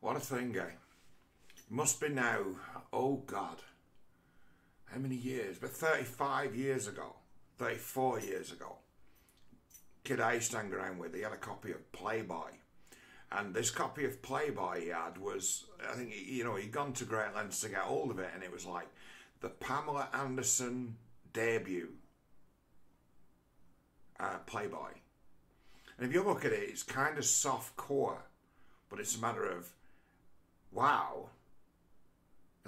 What a thing, eh? Must be now, oh God, how many years? But 35 years ago, 34 years ago, kid I used to hang around with, he had a copy of Playboy. And this copy of Playboy he had was, I think, you know, he'd gone to great lengths to get hold of it, and it was like the Pamela Anderson debut uh, Playboy. And if you look at it, it's kind of soft core, but it's a matter of, wow.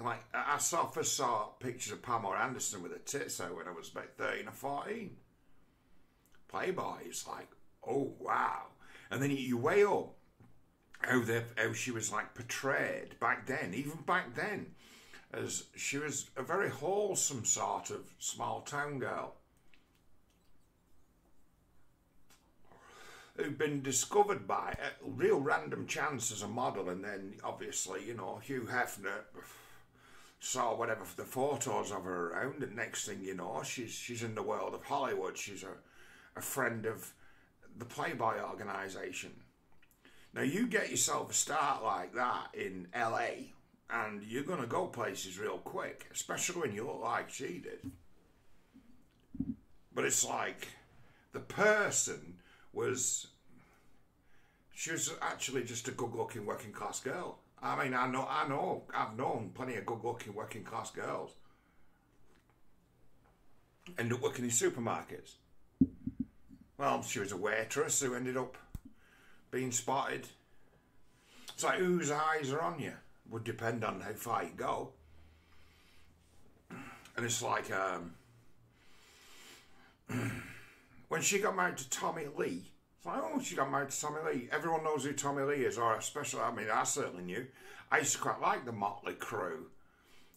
Like, I saw, first saw pictures of Pamela Anderson with her tits out when I was about 13 or 14. Playboy is like, oh wow. And then you weigh up how the how she was like portrayed back then, even back then, as she was a very wholesome sort of small town girl. Who'd been discovered by a real random chance as a model, and then obviously, you know, Hugh Hefner saw whatever the photos of her around, and next thing you know, she's she's in the world of Hollywood. She's a, a friend of the Playboy organization. Now you get yourself a start like that in LA, and you're gonna go places real quick, especially when you look like she did. But it's like the person was she was actually just a good-looking working class girl. I mean, I know, I know, I've known plenty of good-looking working class girls end up working in supermarkets. Well, she was a waitress who ended up being spotted. It's like whose eyes are on you would depend on how far you go. And it's like um, when she got married to Tommy Lee. It's like, oh, she got married to Tommy Lee. Everyone knows who Tommy Lee is, or especially, I mean, I certainly knew. I used to quite like the Motley Crue.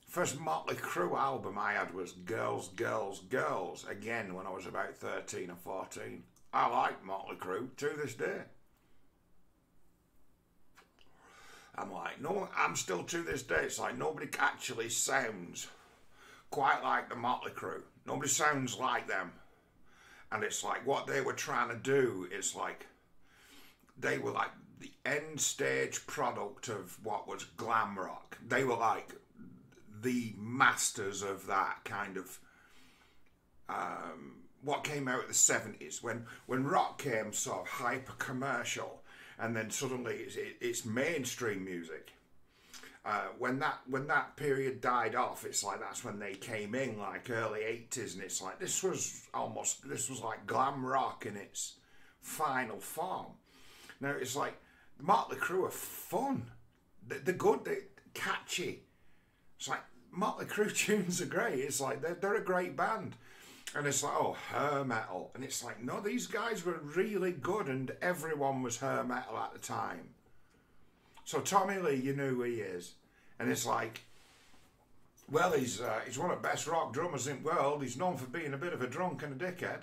First Motley Crue album I had was Girls, Girls, Girls, again when I was about 13 or 14. I like Motley Crue to this day. I'm like, no, I'm still to this day. It's like nobody actually sounds quite like the Motley Crue. Nobody sounds like them. And it's like what they were trying to do is like they were like the end stage product of what was glam rock. They were like the masters of that kind of um, what came out in the seventies when when rock came sort of hyper commercial, and then suddenly it's, it's mainstream music. Uh, when that when that period died off, it's like that's when they came in, like early eighties, and it's like this was almost this was like glam rock in its final form. Now it's like Motley Crue are fun, they're good, they're catchy. It's like Motley Crue tunes are great. It's like they're, they're a great band. And it's like, oh, hair metal. And it's like, no, these guys were really good and everyone was hair metal at the time. So Tommy Lee, you know who he is. And it's like, well, he's, uh, he's one of the best rock drummers in the world. He's known for being a bit of a drunk and a dickhead.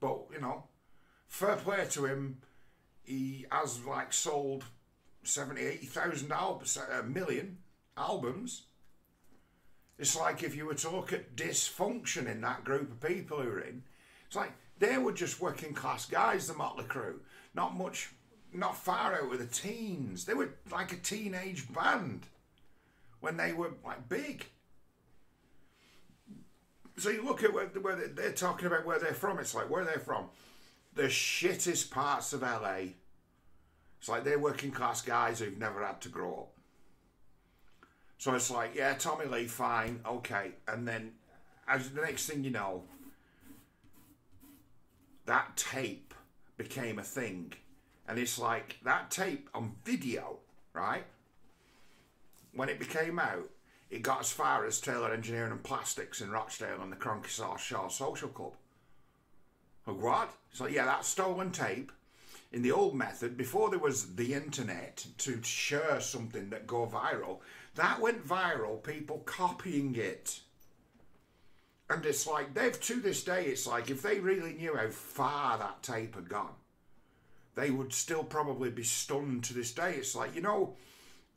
But, you know, fair play to him. He has, like, sold 70, 80,000 albums, a million albums. It's like if you were to look at dysfunction in that group of people who were in, it's like they were just working class guys, the Motley Crue. Not much, not far out with the teens. They were like a teenage band when they were like big. So you look at where, where they're talking about where they're from. It's like where they're from, the shittest parts of LA. It's like they're working class guys who've never had to grow up. So it's like, yeah, Tommy Lee, fine, okay. And then, as the next thing you know, that tape became a thing. And it's like, that tape on video, right? When it became out, it got as far as Taylor Engineering and Plastics in Rochdale and the Cronky Shore Social Club. Like, what? So, yeah, that stolen tape in the old method, before there was the internet to share something that go viral, that went viral, people copying it. And it's like, they've, to this day, it's like, if they really knew how far that tape had gone, they would still probably be stunned to this day. It's like, you know,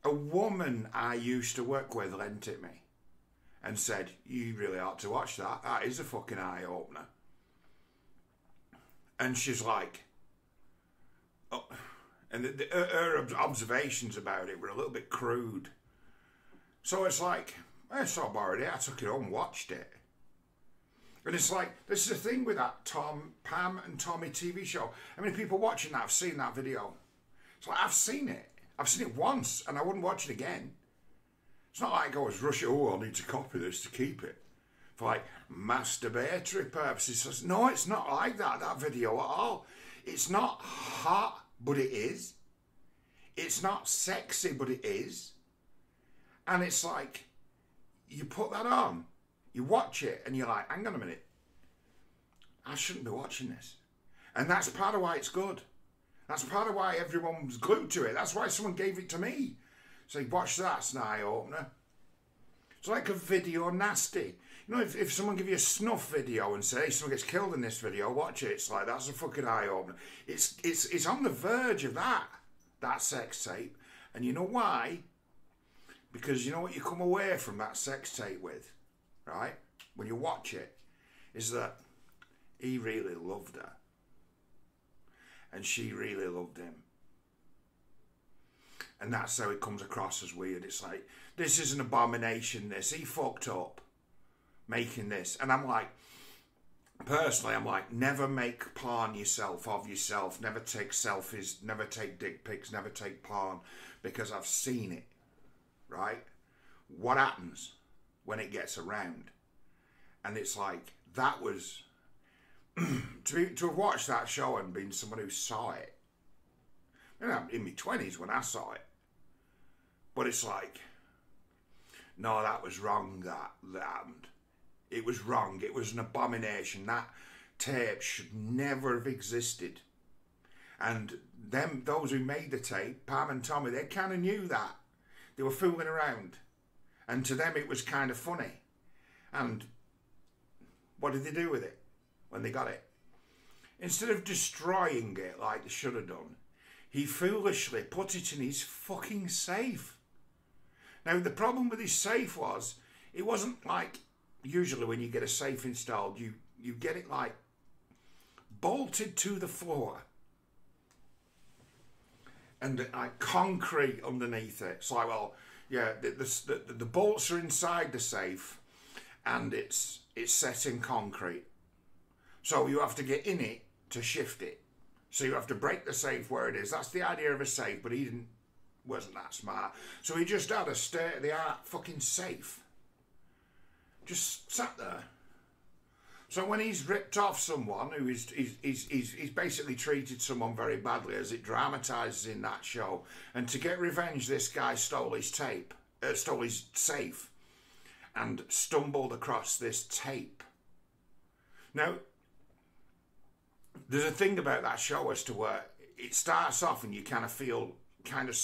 a woman I used to work with lent it me and said, you really ought to watch that. That is a fucking eye opener. And she's like, oh, And the, the, her observations about it were a little bit crude. So it's like, eh, I saw borrowed it, I took it home watched it. And it's like, this is the thing with that Tom, Pam and Tommy TV show. I mean, people watching that have seen that video. It's like, I've seen it. I've seen it once and I wouldn't watch it again. It's not like oh, I was rushing, oh, I need to copy this to keep it. For like masturbatory purposes. No, it's not like that, that video at all. It's not hot, but it is. It's not sexy, but it is. And it's like, you put that on, you watch it, and you're like, hang on a minute. I shouldn't be watching this. And that's part of why it's good. That's part of why everyone's glued to it. That's why someone gave it to me. Say, watch that, it's an eye opener. It's like a video nasty. You know, if, if someone give you a snuff video and say someone gets killed in this video, watch it. It's like that's a fucking eye opener. It's it's it's on the verge of that that sex tape, and you know why? Because you know what you come away from that sex tape with, right? When you watch it, is that he really loved her, and she really loved him. And that's how it comes across as weird. It's like, this is an abomination, this. He fucked up making this. And I'm like, personally, I'm like, never make porn yourself of yourself. Never take selfies. Never take dick pics. Never take porn because I've seen it. Right? What happens when it gets around? And it's like that was to be, to have watched that show and been someone who saw it. You know, in my twenties when I saw it, but it's like, no, that was wrong. That that happened. It was wrong. It was an abomination. That tape should never have existed. And them, those who made the tape, Pam and Tommy, they kind of knew that. They were fooling around. And to them, it was kind of funny. And what did they do with it when they got it? Instead of destroying it like they should have done, he foolishly put it in his fucking safe. Now, the problem with his safe was, it wasn't like usually when you get a safe installed, you, you get it like bolted to the floor and like concrete underneath it. So, well, yeah, the, the, the, the bolts are inside the safe and it's it's set in concrete. So you have to get in it to shift it. So you have to break the safe where it is. That's the idea of a safe, but he didn't wasn't that smart. So he just had a state of the art fucking safe just sat there. So when he's ripped off someone who is he's, he's, he's, he's basically treated someone very badly as it dramatises in that show, and to get revenge, this guy stole his tape, uh, stole his safe, and stumbled across this tape. Now, there's a thing about that show as to where it starts off and you kind of feel kind of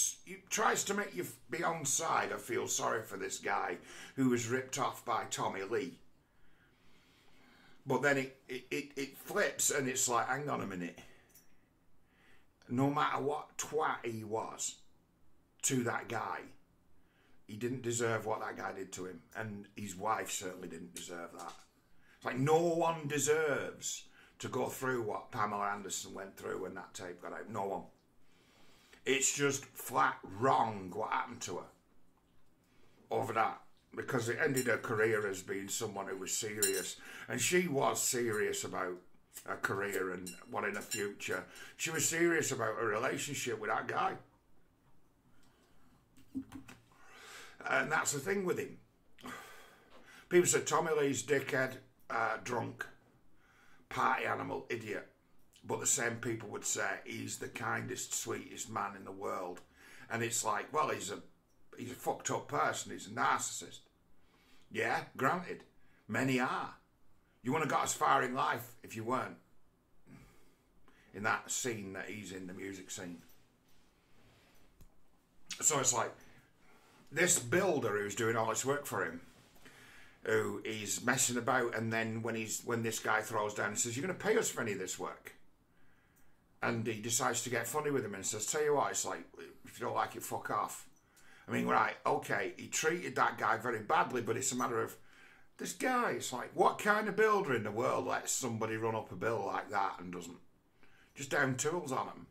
tries to make you be on side. I feel sorry for this guy who was ripped off by Tommy Lee. But then it, it, it, it flips and it's like, hang on a minute. No matter what twat he was to that guy, he didn't deserve what that guy did to him. And his wife certainly didn't deserve that. It's like no one deserves to go through what Pamela Anderson went through when that tape got out. No one. It's just flat wrong what happened to her over that because it ended her career as being someone who was serious. And she was serious about her career and what in the future. She was serious about her relationship with that guy. And that's the thing with him. People said Tommy Lee's dickhead, uh, drunk, party animal, idiot. But the same people would say he's the kindest, sweetest man in the world. And it's like, well, he's a he's a fucked up person. He's a narcissist. Yeah, granted. Many are. You wouldn't have got as far in life if you weren't in that scene that he's in, the music scene. So it's like this builder who's doing all this work for him, who he's messing about, and then when he's when this guy throws down and says, "You're going to pay us for any of this work," and he decides to get funny with him and says, "Tell you what, it's like if you don't like it, fuck off." I mean, mm. right, okay, he treated that guy very badly, but it's a matter of this guy. It's like, what kind of builder in the world lets somebody run up a bill like that and doesn't just down tools on him?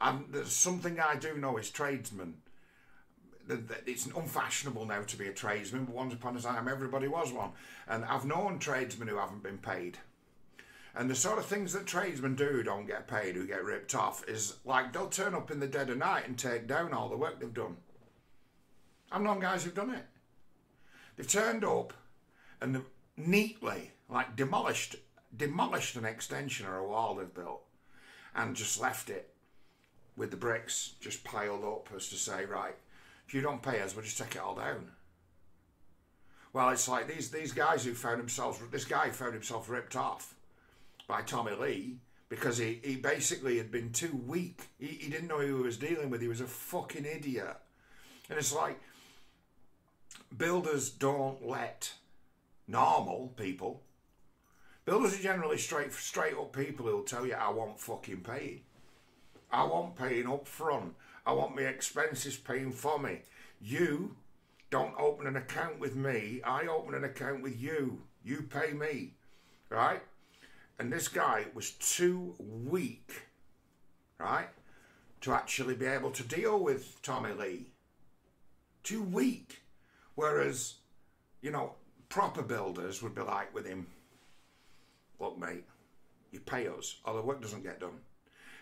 And there's something I do know is tradesmen. It's unfashionable now to be a tradesman, but once upon a time everybody was one. And I've known tradesmen who haven't been paid. And the sort of things that tradesmen do who don't get paid, who get ripped off, is like they'll turn up in the dead of night and take down all the work they've done. I've known guys who've done it. They've turned up and neatly, like demolished, demolished an extension or a wall they've built, and just left it with the bricks just piled up as to say, right, if you don't pay us, we'll just take it all down. Well, it's like these these guys who found themselves, this guy found himself ripped off by Tommy Lee because he, he basically had been too weak. He, he didn't know who he was dealing with. He was a fucking idiot. And it's like builders don't let normal people. Builders are generally straight straight up people who'll tell you I want fucking paying. I want paying up front. I want my expenses paying for me. You don't open an account with me. I open an account with you. You pay me. Right? And this guy was too weak, right, to actually be able to deal with Tommy Lee. Too weak. Whereas, you know, proper builders would be like with him, look, mate, you pay us or the work doesn't get done.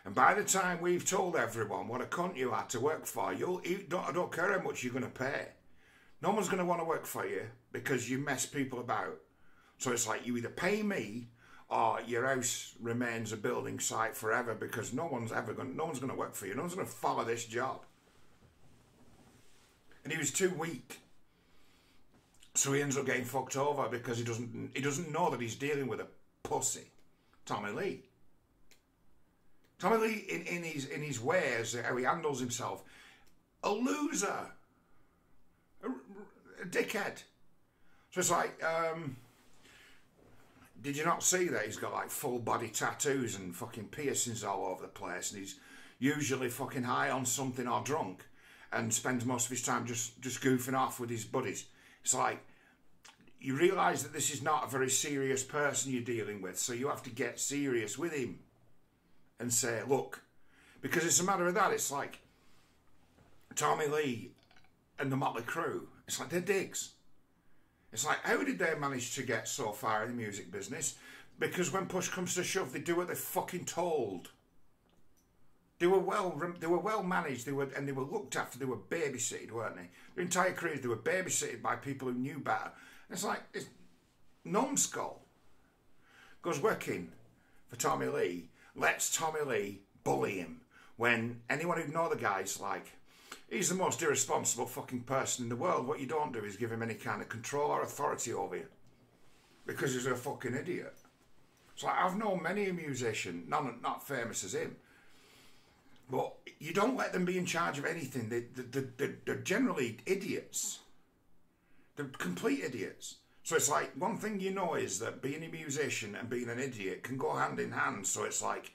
And by the time we've told everyone what a cunt you are to work for, you'll you don't, I don't care how much you're going to pay. No one's going to want to work for you because you mess people about. So it's like you either pay me or your house remains a building site forever because no one's ever going no one's going to work for you. No one's going to follow this job. And he was too weak. So he ends up getting fucked over because he doesn't he doesn't know that he's dealing with a pussy. Tommy Lee. Tommy Lee in, in his in his ways how he handles himself. A loser. A, a dickhead. So it's like um did you not see that he's got like full body tattoos and fucking piercings all over the place, and he's usually fucking high on something or drunk, and spends most of his time just just goofing off with his buddies. It's like you realise that this is not a very serious person you're dealing with, so you have to get serious with him and say, look, because it's a matter of that. It's like Tommy Lee and the Motley Crue. It's like they're digs. It's like, how did they manage to get so far in the music business? Because when push comes to shove, they do what they're fucking told. They were well, they were well managed. They were, and they were looked after. They were babysitted, weren't they? Their entire careers, they were babysitted by people who knew better. it's like it's numbskull goes working for Tommy Lee. Lets Tommy Lee bully him when anyone who'd know the guy's like, He's the most irresponsible fucking person in the world. What you don't do is give him any kind of control or authority over you. Because he's a fucking idiot. So I've known many a musician, none not famous as him, but you don't let them be in charge of anything. They, they, they, they're generally idiots. They're complete idiots. So it's like one thing you know is that being a musician and being an idiot can go hand in hand. So it's like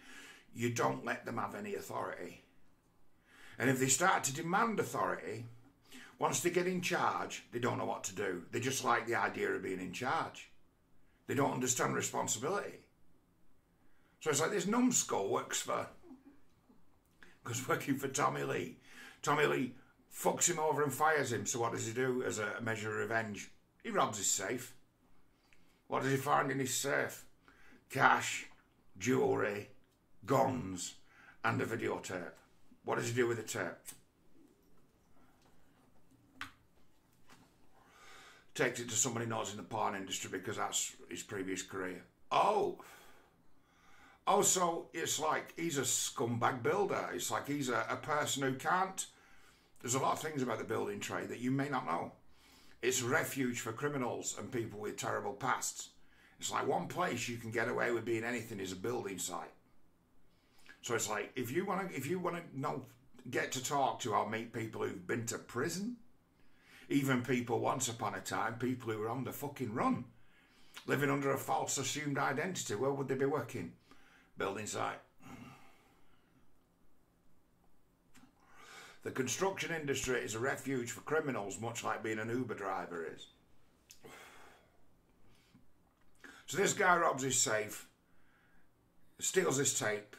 you don't let them have any authority. And if they start to demand authority, once they get in charge, they don't know what to do. They just like the idea of being in charge. They don't understand responsibility. So it's like this numbskull works for, because working for Tommy Lee. Tommy Lee fucks him over and fires him. So what does he do as a measure of revenge? He robs his safe. What does he find in his safe? Cash, jewellery, guns, and a videotape. What does he do with the tape? Takes it to somebody knows in the porn industry because that's his previous career. Oh. Oh, so it's like he's a scumbag builder. It's like he's a, a person who can't. There's a lot of things about the building trade that you may not know. It's refuge for criminals and people with terrible pasts. It's like one place you can get away with being anything is a building site. So it's like if you want to, if you want to know, get to talk to or meet people who've been to prison, even people once upon a time, people who were on the fucking run, living under a false assumed identity. Where would they be working? Building site. The construction industry is a refuge for criminals, much like being an Uber driver is. So this guy robs his safe, steals his tape,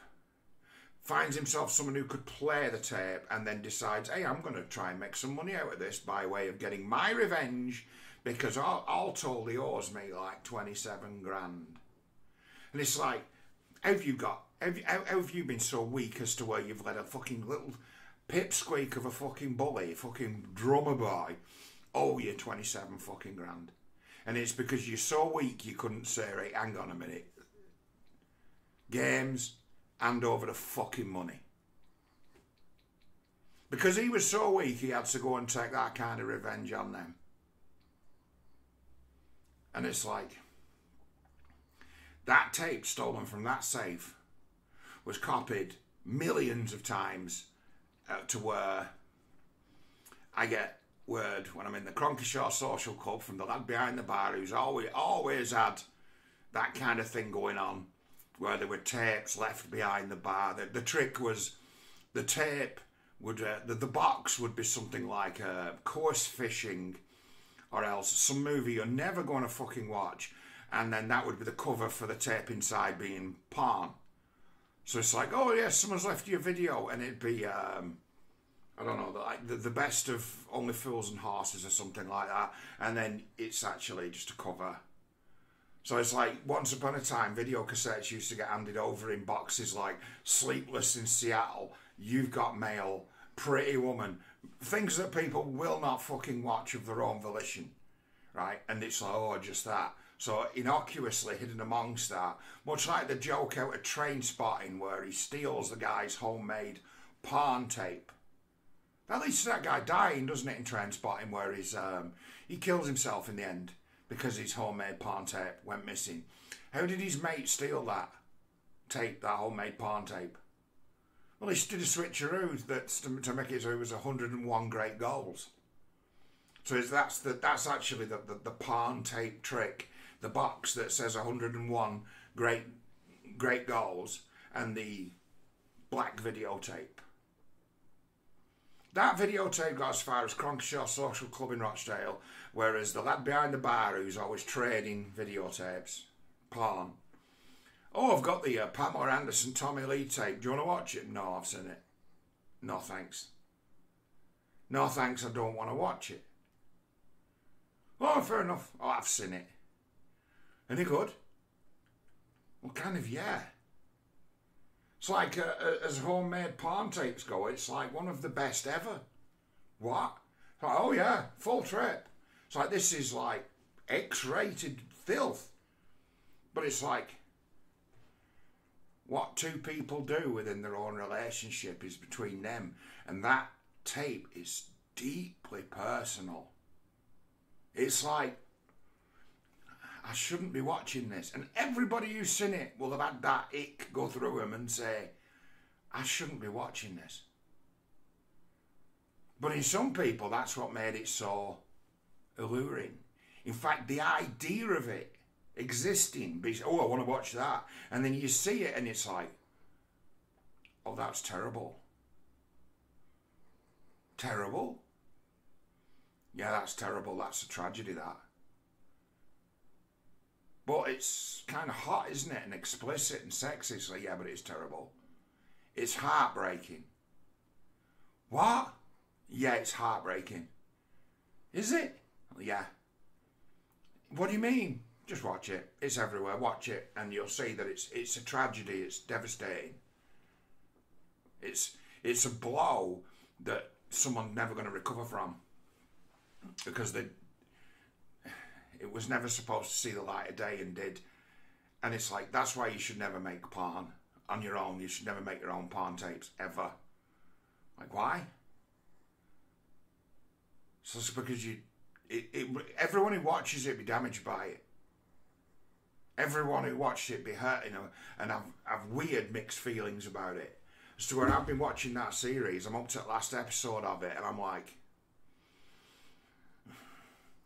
finds himself someone who could play the tape and then decides, hey, I'm going to try and make some money out of this by way of getting my revenge because all, all told he owes me like 27 grand. And it's like, have you got, have, how, have you been so weak as to where you've let a fucking little pipsqueak of a fucking bully, fucking drummer boy, owe you 27 fucking grand? And it's because you're so weak you couldn't say, right, hang on a minute. Games, hand over the fucking money. Because he was so weak, he had to go and take that kind of revenge on them. And it's like, that tape stolen from that safe was copied millions of times uh, to where I get word when I'm in the Cronkeyshaw Social Club from the lad behind the bar who's always always had that kind of thing going on where there were tapes left behind the bar. The, the trick was the tape would uh, the, the box would be something like uh, coarse fishing or else some movie you're never going to fucking watch and then that would be the cover for the tape inside being porn. So it's like, oh yes, someone's left you a video, and it'd be, um, I don't know, like the, the best of Only Fools and Horses or something like that, and then it's actually just a cover. So it's like once upon a time, video cassettes used to get handed over in boxes like Sleepless in Seattle, You've Got Mail, Pretty Woman, things that people will not fucking watch of their own volition, right? And it's like, oh, just that. So innocuously hidden amongst that, much like the joke out of Trainspotting where he steals the guy's homemade porn tape. At least that guy dying, doesn't it, in Trainspotting where he's um, he kills himself in the end because his homemade porn tape went missing. How did his mate steal that tape, that homemade porn tape? Well, he did a switcheroo that's to, make it so it was 101 great goals. So that's the that's actually the, the, the tape trick the box that says 101 great great goals and the black videotape. That videotape got as far as Cronkeyshaw Social Club in Rochdale, whereas the lad behind the bar who's always trading videotapes, porn. Oh, I've got the uh, Pamela Anderson Tommy Lee tape. Do you want to watch it? No, I've seen it. No, thanks. No, thanks, I don't want to watch it. Oh, fair enough. Oh, I've seen it. Any good? Well, kind of, yeah. It's like, uh, as homemade porn tapes go, it's like one of the best ever. What? Like, oh, yeah, full trip. It's like, this is like X rated filth. But it's like, what two people do within their own relationship is between them. And that tape is deeply personal. It's like I shouldn't be watching this. And everybody who's seen it will have had that ick go through them and say, I shouldn't be watching this. But in some people, that's what made it so alluring. In fact, the idea of it existing, oh, I want to watch that. And then you see it and it's like, oh, that's terrible. Terrible? Yeah, that's terrible. That's a tragedy, that. But it's kind of hot, isn't it? And explicit and sexy. So, yeah, but it's terrible. It's heartbreaking. What? Yeah, it's heartbreaking. Is it? Yeah. What do you mean? Just watch it. It's everywhere. Watch it, and you'll see that it's it's a tragedy. It's devastating. It's it's a blow that someone's never going to recover from because they it was never supposed to see the light of day and did. And it's like, that's why you should never make porn on your own. You should never make your own porn tapes, ever. Like, why? So it's because you, it, it, everyone who watches it be damaged by it. Everyone who watched it be hurt, you know, and have, have weird mixed feelings about it. As to where I've been watching that series, I'm up to the last episode of it, and I'm like,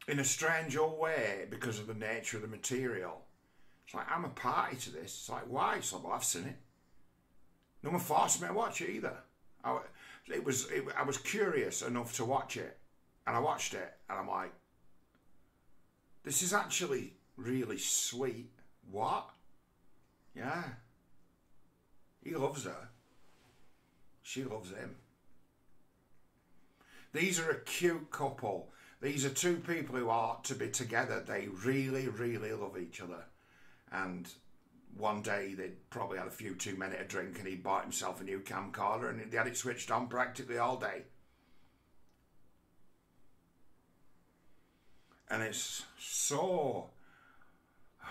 in a strange old way because of the nature of the material. It's like, I'm a party to this. It's like, why? It's like, well, I've seen it. No one forced me to watch it either. I, it was, it, I was curious enough to watch it. And I watched it, and I'm like, this is actually really sweet. What? Yeah. He loves her. She loves him. These are a cute couple. These are two people who are to be together. They really, really love each other. And one day they'd probably had a few too many to drink and he bought himself a new camcorder and they had it switched on practically all day. And it's so.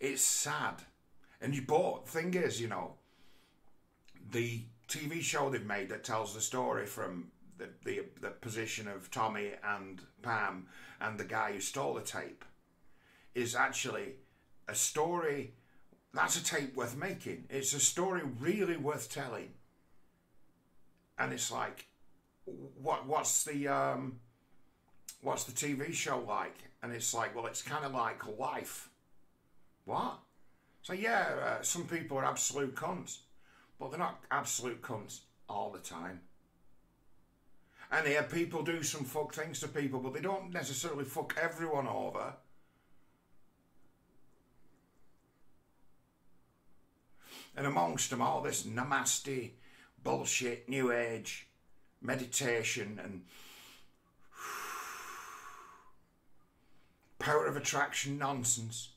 It's sad. And you bought, thing is, you know, the TV show they've made that tells the story from the, the, the position of Tommy and Pam and the guy who stole the tape is actually a story that's a tape worth making. It's a story really worth telling. And it's like, what what's the um, what's the TV show like? And it's like, well, it's kind of like life. What? So yeah, uh, some people are absolute cunts, but they're not absolute cunts all the time. And yeah, people do some fuck things to people, but they don't necessarily fuck everyone over. And amongst them, all this namaste, bullshit, new age, meditation, and power of attraction nonsense.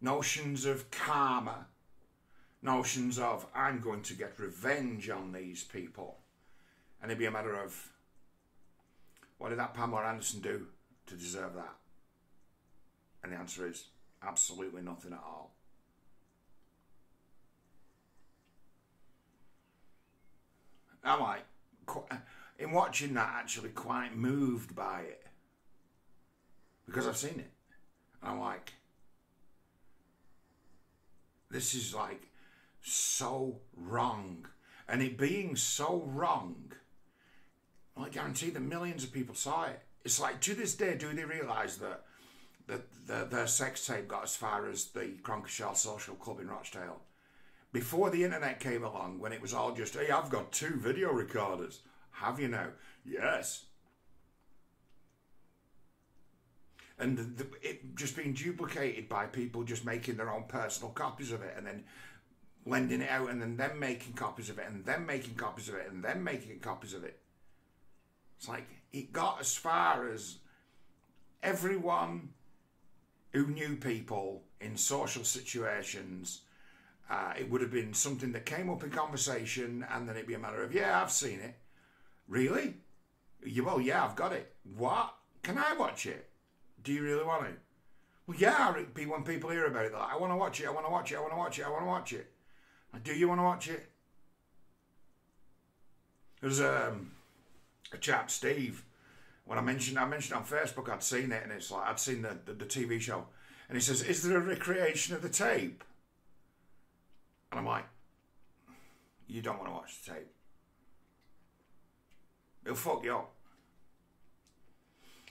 Notions of karma. Notions of, I'm going to get revenge on these people. And it'd be a matter of, what did that Pamela Anderson do to deserve that? And the answer is absolutely nothing at all. I'm like, in watching that, actually quite moved by it because I've seen it. And I'm like, this is like so wrong. And it being so wrong, I guarantee the millions of people saw it. It's like to this day, do they realise that that the, their sex tape got as far as the Cronkeyshaw Social Club in Rochdale? Before the internet came along, when it was all just, hey, I've got two video recorders. Have you now? Yes. And the, it just being duplicated by people just making their own personal copies of it and then lending it out and then them making copies of it and them making copies of it and them making copies of it. It's like it got as far as everyone who knew people in social situations uh, it would have been something that came up in conversation and then it'd be a matter of, yeah, I've seen it. Really? You, well, yeah, I've got it. What? Can I watch it? Do you really want to? Well, yeah, when people hear about it, like, I want to watch it, I want to watch it, I want to watch it, I want to watch it. do you want to watch it? There's um, a chap, Steve, when I mentioned I mentioned on Facebook I'd seen it and it's like I'd seen the, the, the TV show and he says, Is there a recreation of the tape? And I'm like, you don't want to watch the tape. It'll fuck you up.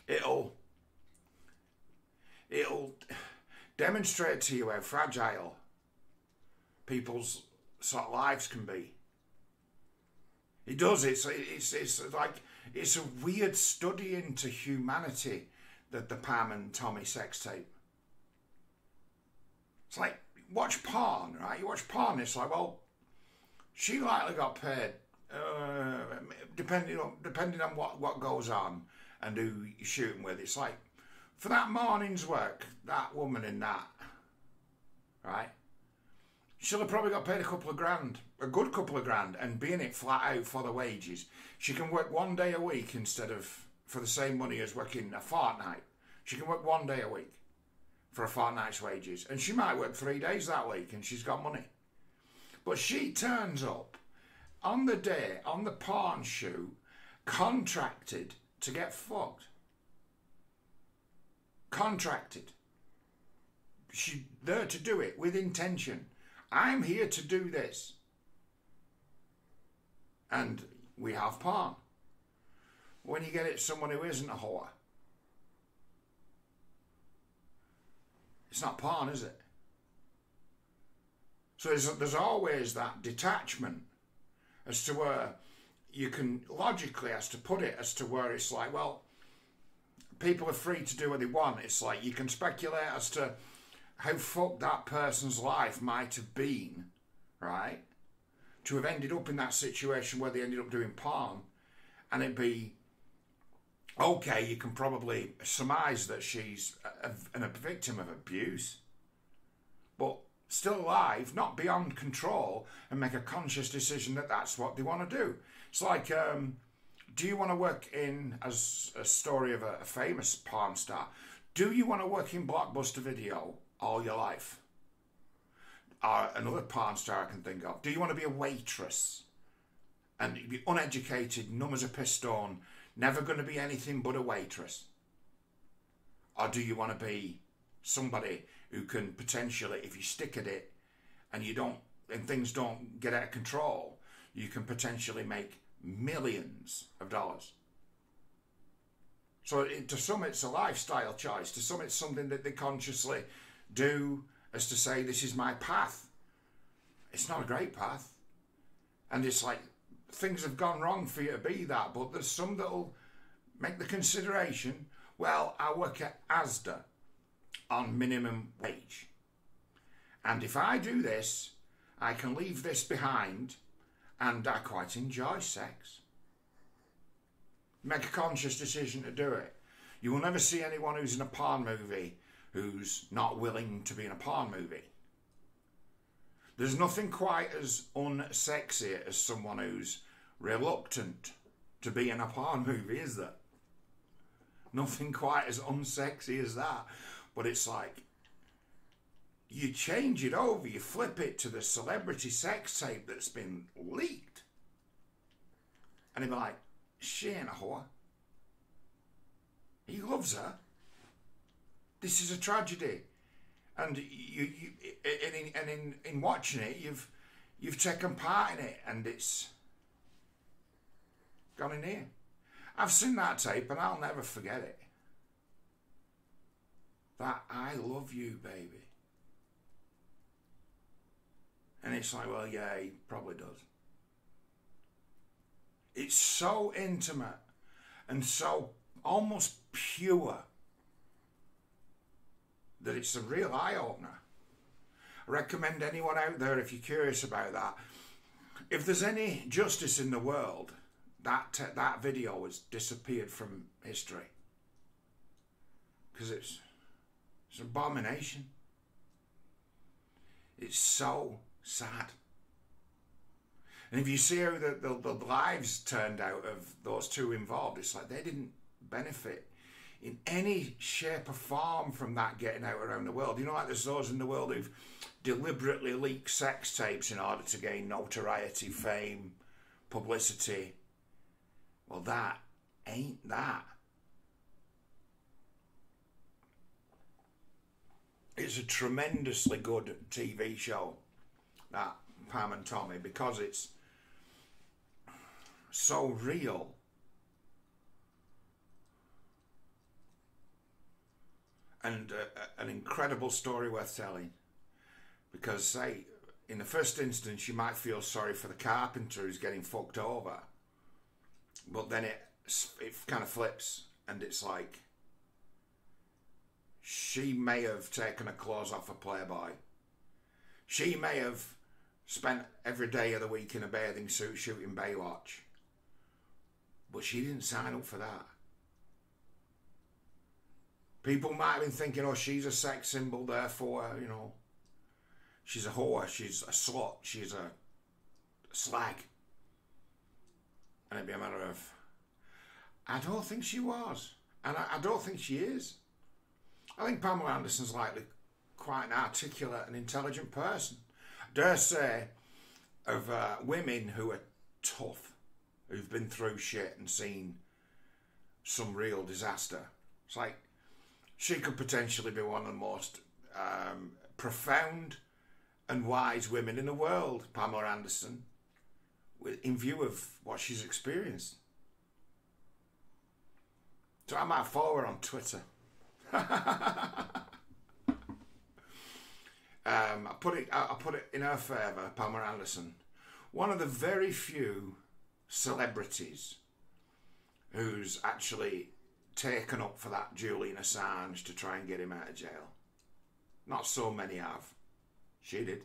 It'll it'll demonstrate to you how fragile people's sort of lives can be. It does. It's it's it's like it's a weird study into humanity that the Pam and Tommy sex tape. It's like watch porn, right? You watch porn, it's like, well, she likely got paid, uh, depending on depending on what, what goes on and who you're shooting with. It's like, for that morning's work, that woman in that, right? She'll have probably got paid a couple of grand, a good couple of grand, and being it flat out for the wages. She can work one day a week instead of for the same money as working a fortnight. She can work one day a week for a fortnight's wages. And she might work three days that week and she's got money. But she turns up on the day, on the porn shoot, contracted to get fucked. Contracted. She's there to do it with intention. I'm here to do this. And we have porn. When you get it someone who isn't a whore, It's not porn, is it? So there's, there's always that detachment as to where you can logically, as to put it, as to where it's like, well, people are free to do what they want. It's like you can speculate as to how fucked that person's life might have been, right? to have ended up in that situation where they ended up doing porn and it'd be okay, you can probably surmise that she's a, a, a victim of abuse, but still alive, not beyond control, and make a conscious decision that that's what they want to do. It's like, um, do you want to work in, as a story of a, a famous porn star, do you want to work in Blockbuster Video all your life? Or another porn star I can think of. Do you want to be a waitress? And be uneducated, numb as a piston, never going to be anything but a waitress? Or do you want to be somebody who can potentially, if you stick at it and you don't, and things don't get out of control, you can potentially make millions of dollars. So it, to some, it's a lifestyle choice. To some, it's something that they consciously do as to say, this is my path. It's not a great path. And it's like things have gone wrong for you to be that, but there's some that'll make the consideration, well, I work at Asda on minimum wage. And if I do this, I can leave this behind and I quite enjoy sex. Make a conscious decision to do it. You will never see anyone who's in a porn movie who's not willing to be in a porn movie. There's nothing quite as unsexy as someone who's reluctant to be in a porn movie, is there? Nothing quite as unsexy as that. But it's like, you change it over, you flip it to the celebrity sex tape that's been leaked. And he'd be like, she ain't a whore. He loves her. This is a tragedy. And you, you and, in, and in, in watching it, you've you've taken part in it, and it's gone in here. I've seen that tape, and I'll never forget it. That I love you, baby. And it's like, well, yeah, he probably does. It's so intimate and so almost pure that it's a real eye opener. I recommend anyone out there, if you're curious about that, if there's any justice in the world, that that video has disappeared from history because it's it's an abomination. It's so sad. And if you see how the, the, the, lives turned out of those two involved, it's like they didn't benefit in any shape or form from that getting out around the world. You know, like there's those in the world who've deliberately leaked sex tapes in order to gain notoriety, fame, publicity. Well, that ain't that. It's a tremendously good TV show, that Pam and Tommy, because it's so real. And uh, an incredible story worth telling. Because, say, in the first instance, you might feel sorry for the carpenter who's getting fucked over. But then it, it kind of flips and it's like, she may have taken her clothes off a Playboy. She may have spent every day of the week in a bathing suit shooting Baywatch. But she didn't sign up for that. People might have been thinking, oh, she's a sex symbol, therefore, you know, she's a whore, she's a slut, she's a slag. And it'd be a matter of, I don't think she was. And I, I don't think she is. I think Pamela Anderson's likely quite an articulate and intelligent person. Dare say of uh, women who are tough, who've been through shit and seen some real disaster. It's like she could potentially be one of the most um, profound and wise women in the world, Pamela Anderson, in view of what she's experienced. So I might follow her on Twitter. um, I put it. I put it in her favour. Pamela Anderson, one of the very few celebrities who's actually taken up for that Julian Assange to try and get him out of jail. Not so many have. She did.